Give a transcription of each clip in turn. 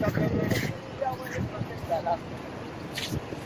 Thank you.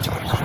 就是。